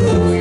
Ooh,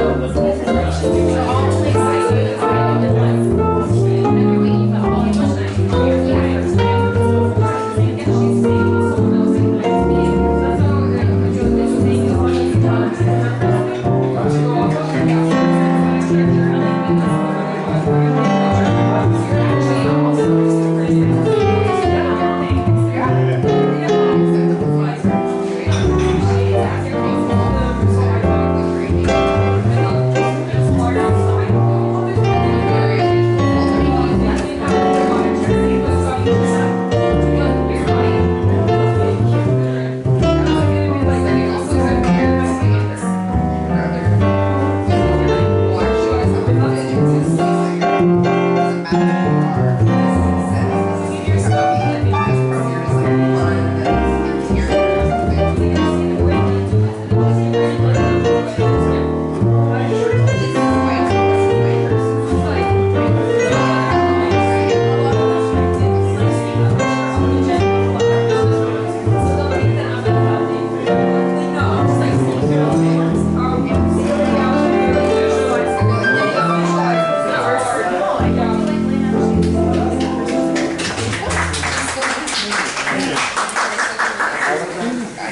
was